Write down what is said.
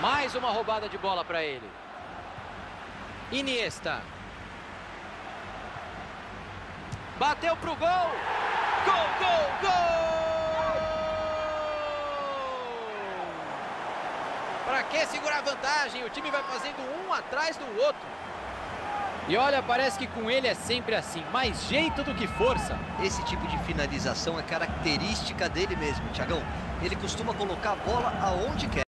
Mais uma roubada de bola para ele. Iniesta. Bateu pro gol. Gol, gol, gol! Para que segurar vantagem? O time vai fazendo um atrás do outro. E olha, parece que com ele é sempre assim, mais jeito do que força. Esse tipo de finalização é característica dele mesmo, Thiagão. Ele costuma colocar a bola aonde quer.